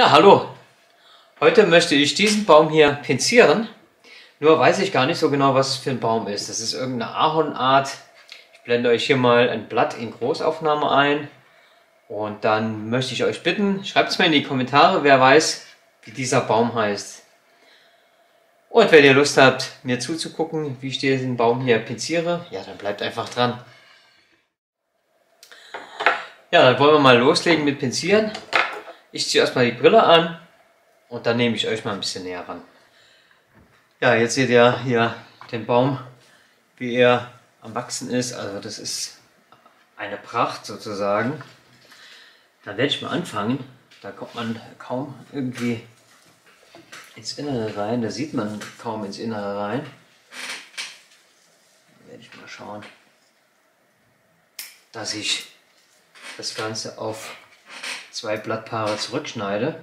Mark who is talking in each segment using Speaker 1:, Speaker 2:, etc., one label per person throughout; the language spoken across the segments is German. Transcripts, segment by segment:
Speaker 1: Ja, hallo. Heute möchte ich diesen Baum hier pinzieren. Nur weiß ich gar nicht so genau, was es für ein Baum ist. Das ist irgendeine Ahornart. Ich blende euch hier mal ein Blatt in Großaufnahme ein. Und dann möchte ich euch bitten, schreibt es mir in die Kommentare, wer weiß, wie dieser Baum heißt. Und wenn ihr Lust habt, mir zuzugucken, wie ich diesen Baum hier pinziere, ja, dann bleibt einfach dran. Ja, dann wollen wir mal loslegen mit Pinzieren. Ich ziehe erstmal die Brille an und dann nehme ich euch mal ein bisschen näher ran. Ja, jetzt seht ihr hier den Baum, wie er am Wachsen ist. Also das ist eine Pracht sozusagen. Dann werde ich mal anfangen. Da kommt man kaum irgendwie ins Innere rein. Da sieht man kaum ins Innere rein. Dann werde ich mal schauen, dass ich das Ganze auf zwei Blattpaare zurückschneide.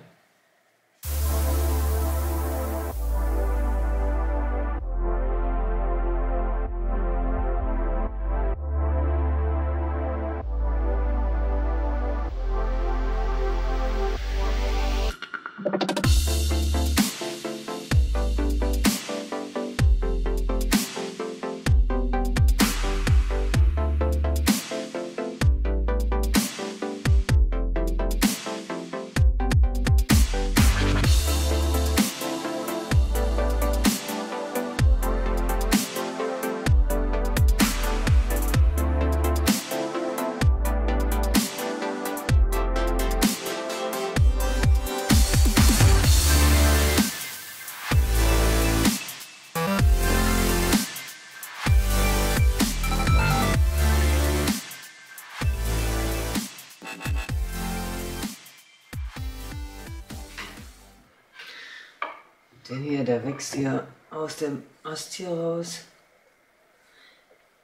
Speaker 1: Den hier, der wächst hier aus dem Ast hier raus.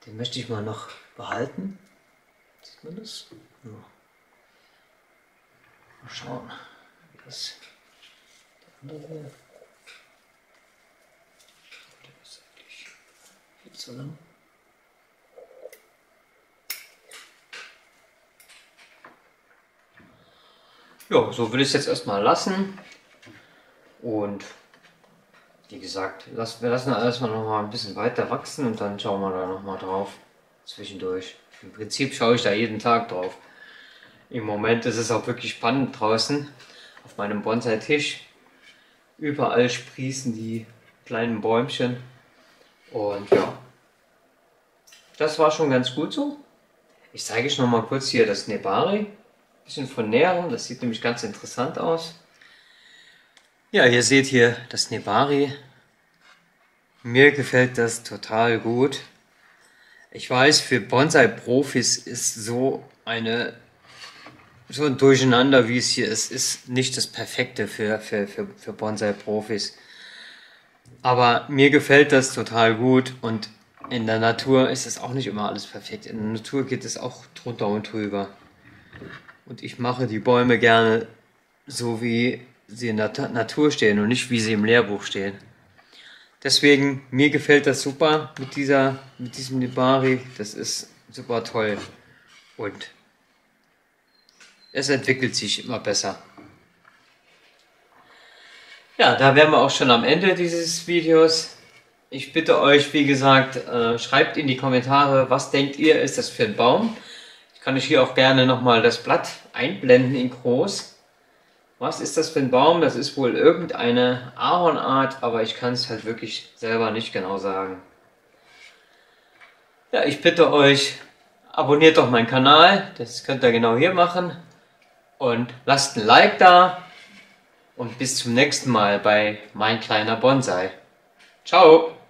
Speaker 1: Den möchte ich mal noch behalten. Sieht man das? Ja. Mal schauen, wie das der andere. Der ist eigentlich viel zu lang. Ja, so will ich es jetzt erstmal lassen. Und wie gesagt, lass, wir lassen erstmal noch mal ein bisschen weiter wachsen und dann schauen wir da noch mal drauf zwischendurch. Im Prinzip schaue ich da jeden Tag drauf. Im Moment ist es auch wirklich spannend draußen auf meinem Bonsai-Tisch. Überall sprießen die kleinen Bäumchen und ja, das war schon ganz gut so. Ich zeige euch noch mal kurz hier das Nebari. Ein bisschen von näherem, das sieht nämlich ganz interessant aus. Ja, ihr seht hier das Nebari. Mir gefällt das total gut. Ich weiß, für Bonsai-Profis ist so eine so ein Durcheinander, wie es hier ist, ist nicht das Perfekte für, für, für, für Bonsai-Profis. Aber mir gefällt das total gut und in der Natur ist es auch nicht immer alles perfekt. In der Natur geht es auch drunter und drüber. Und ich mache die Bäume gerne so, wie sie in der Natur stehen und nicht wie sie im Lehrbuch stehen. Deswegen, mir gefällt das super mit, dieser, mit diesem Nibari. Das ist super toll. Und es entwickelt sich immer besser. Ja, da wären wir auch schon am Ende dieses Videos. Ich bitte euch, wie gesagt, äh, schreibt in die Kommentare, was denkt ihr, ist das für ein Baum? Ich kann euch hier auch gerne nochmal das Blatt einblenden in groß. Was ist das für ein Baum? Das ist wohl irgendeine Ahornart, aber ich kann es halt wirklich selber nicht genau sagen. Ja, ich bitte euch, abonniert doch meinen Kanal, das könnt ihr genau hier machen. Und lasst ein Like da und bis zum nächsten Mal bei Mein kleiner Bonsai. Ciao!